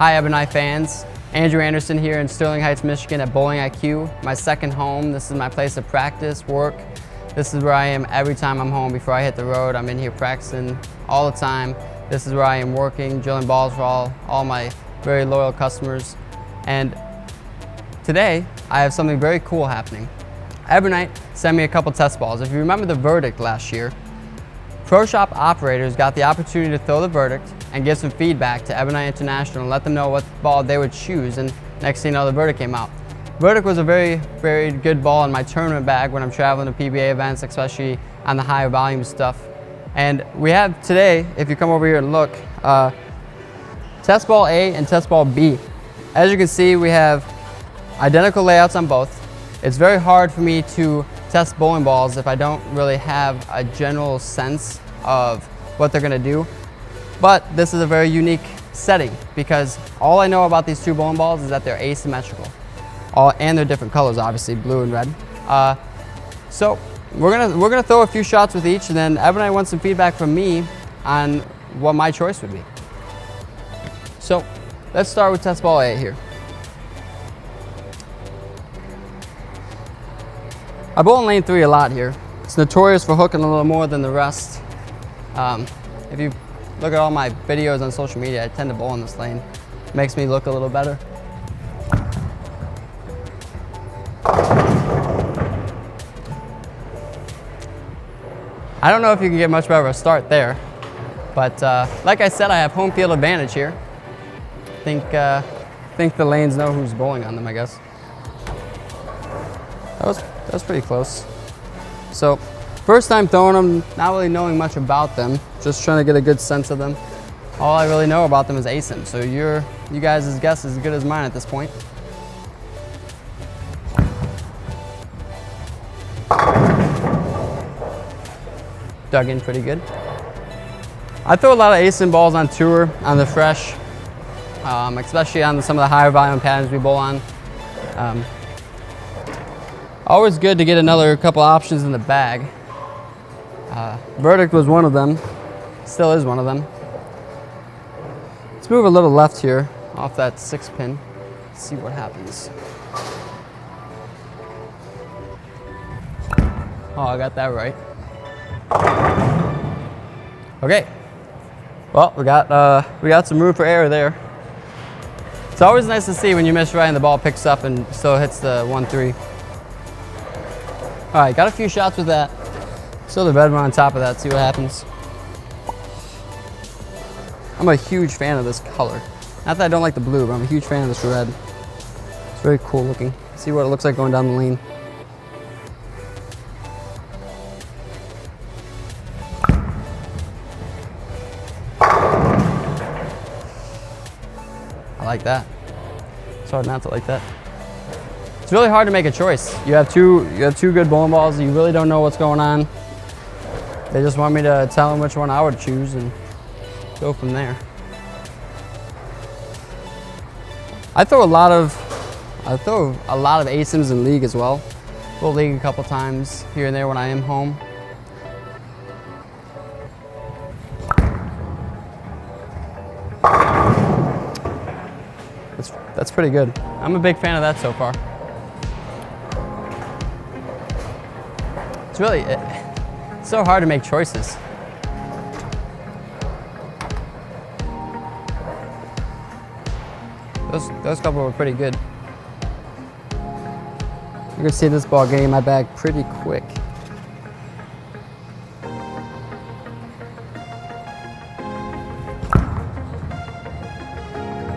Hi Ebonite fans, Andrew Anderson here in Sterling Heights, Michigan at Bowling IQ, my second home. This is my place of practice, work. This is where I am every time I'm home before I hit the road. I'm in here practicing all the time. This is where I am working, drilling balls for all, all my very loyal customers. And today, I have something very cool happening. Ebonite sent me a couple test balls. If you remember the verdict last year, Pro Shop operators got the opportunity to throw the verdict and give some feedback to Ebonite International and let them know what ball they would choose. And next thing you know, the verdict came out. Verdict was a very, very good ball in my tournament bag when I'm traveling to PBA events, especially on the higher volume stuff. And we have today, if you come over here and look, uh, test ball A and test ball B. As you can see, we have identical layouts on both. It's very hard for me to test bowling balls if I don't really have a general sense of what they're gonna do. But this is a very unique setting because all I know about these two bowling balls is that they're asymmetrical. All, and they're different colors, obviously, blue and red. Uh, so we're gonna, we're gonna throw a few shots with each and then Ebonite want some feedback from me on what my choice would be. So let's start with test ball A here. I bowl in lane three a lot here. It's notorious for hooking a little more than the rest. Um, if you look at all my videos on social media, I tend to bowl in this lane. It makes me look a little better. I don't know if you can get much better of a start there, but uh, like I said, I have home field advantage here. Think, uh, think the lanes know who's bowling on them, I guess. That was, that was pretty close. So, first time throwing them, not really knowing much about them, just trying to get a good sense of them. All I really know about them is asym, so your, you guys' guess is as good as mine at this point. Dug in pretty good. I throw a lot of asym balls on tour, on the fresh, um, especially on some of the higher volume patterns we bowl on. Um, Always good to get another couple options in the bag. Uh, verdict was one of them, still is one of them. Let's move a little left here off that six pin, see what happens. Oh, I got that right. Okay. Well, we got uh, we got some room for error there. It's always nice to see when you miss right and the ball picks up and still hits the one three. All right, got a few shots with that. Still the red one on top of that, see what happens. I'm a huge fan of this color. Not that I don't like the blue, but I'm a huge fan of this red. It's very cool looking. See what it looks like going down the lane. I like that. It's hard not to like that. It's really hard to make a choice. You have two, you have two good bowling balls. You really don't know what's going on. They just want me to tell them which one I would choose and go from there. I throw a lot of, I throw a lot of asyms in league as well. We'll league a couple times here and there when I am home. That's, that's pretty good. I'm a big fan of that so far. It's really, it's so hard to make choices. Those, those couple were pretty good. You can see this ball getting in my bag pretty quick.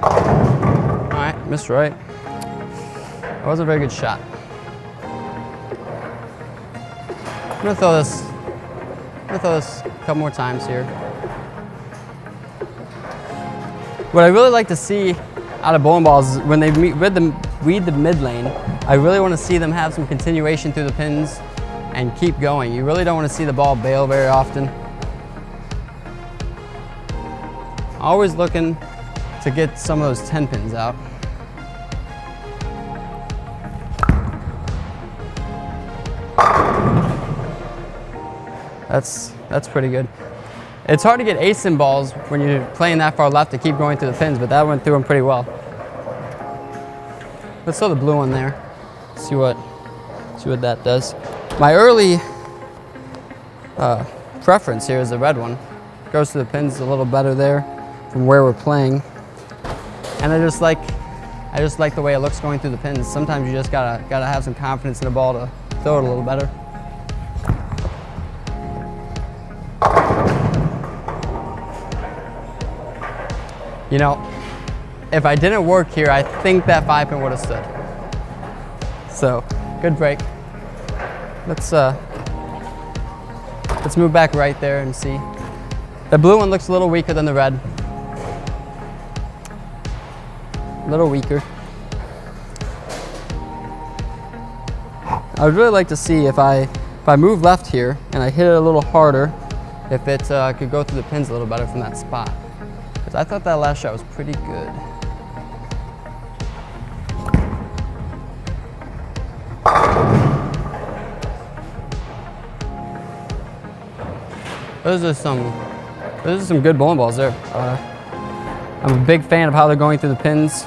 All right, missed right. That was a very good shot. Gonna throw this, I'm gonna throw this a couple more times here. What I really like to see out of bowling balls is when they meet, with the, weed the mid lane, I really want to see them have some continuation through the pins and keep going. You really don't want to see the ball bail very often. Always looking to get some of those 10 pins out. That's, that's pretty good. It's hard to get asym balls when you're playing that far left to keep going through the pins, but that went through them pretty well. Let's throw the blue one there. See what, see what that does. My early uh, preference here is the red one. Goes to the pins a little better there from where we're playing. And I just like, I just like the way it looks going through the pins. Sometimes you just gotta, gotta have some confidence in the ball to throw it a little better. You know, if I didn't work here, I think that five pin would have stood. So, good break. Let's uh, let's move back right there and see. The blue one looks a little weaker than the red. A little weaker. I would really like to see if I if I move left here and I hit it a little harder, if it uh, could go through the pins a little better from that spot. Because I thought that last shot was pretty good. Those are some, those are some good bowling balls there. Uh, I'm a big fan of how they're going through the pins.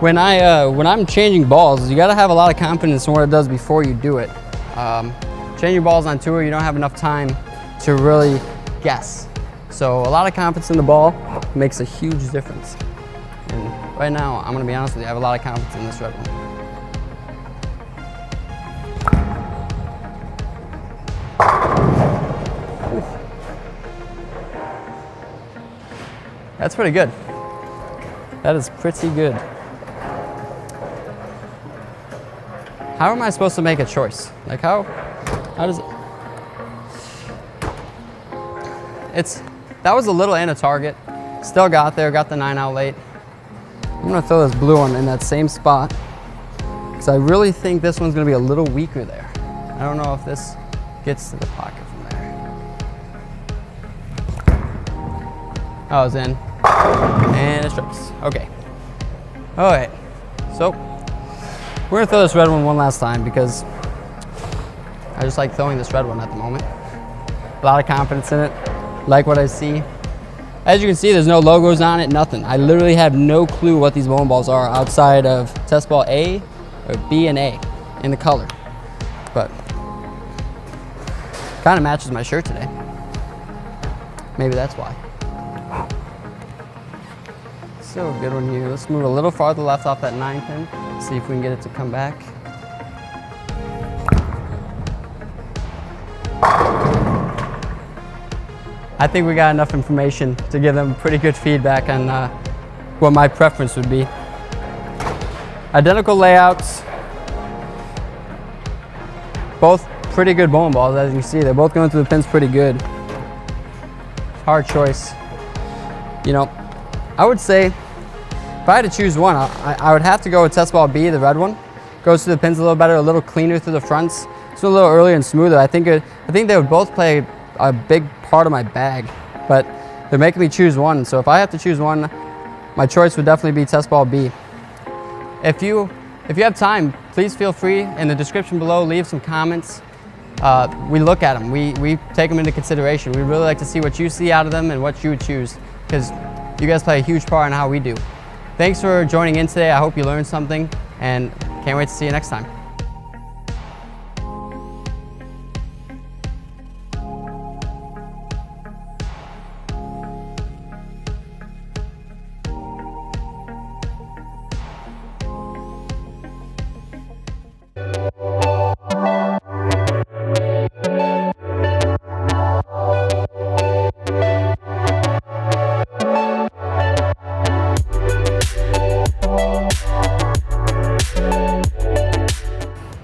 When I uh, when I'm changing balls, you got to have a lot of confidence in what it does before you do it. Um, changing balls on tour, you don't have enough time to really guess. So a lot of confidence in the ball makes a huge difference. And right now, I'm gonna be honest with you, I have a lot of confidence in this red one. That's pretty good. That is pretty good. How am I supposed to make a choice? Like how, how does It's, that was a little and a target. Still got there, got the nine out late. I'm gonna throw this blue one in that same spot because I really think this one's gonna be a little weaker there. I don't know if this gets to the pocket from there. Oh, I was in. And it strikes. Okay. All right. So we're gonna throw this red one one last time because I just like throwing this red one at the moment. A lot of confidence in it like what I see. As you can see, there's no logos on it, nothing. I literally have no clue what these bowling balls are outside of test ball A or B and A in the color. But kind of matches my shirt today. Maybe that's why. So good one here. Let's move a little farther left off that nine pin. See if we can get it to come back. I think we got enough information to give them pretty good feedback on uh, what my preference would be. Identical layouts, both pretty good bowling balls as you can see. They're both going through the pins pretty good. Hard choice. You know, I would say if I had to choose one, I, I would have to go with test ball B, the red one. Goes through the pins a little better, a little cleaner through the fronts. It's a little earlier and smoother. I think it, I think they would both play a big part of my bag, but they're making me choose one. So if I have to choose one, my choice would definitely be test ball B. If you, if you have time, please feel free in the description below, leave some comments. Uh, we look at them, we, we take them into consideration. We'd really like to see what you see out of them and what you would choose because you guys play a huge part in how we do. Thanks for joining in today. I hope you learned something and can't wait to see you next time.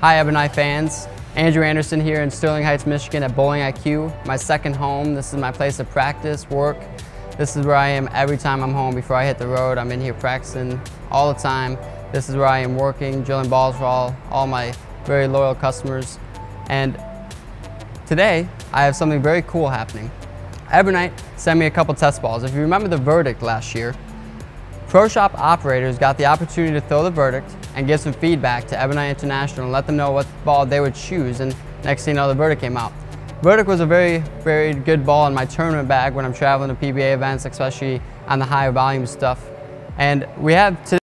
Hi Ebonite fans, Andrew Anderson here in Sterling Heights, Michigan at Bowling IQ, my second home. This is my place of practice, work. This is where I am every time I'm home before I hit the road. I'm in here practicing all the time. This is where I am working, drilling balls for all, all my very loyal customers. And today, I have something very cool happening. Ebonite sent me a couple test balls. If you remember the verdict last year, Pro Shop operators got the opportunity to throw the verdict and give some feedback to Ebonite International and let them know what ball they would choose and next thing you know the verdict came out. Verdict was a very, very good ball in my tournament bag when I'm traveling to PBA events, especially on the higher volume stuff. And we have today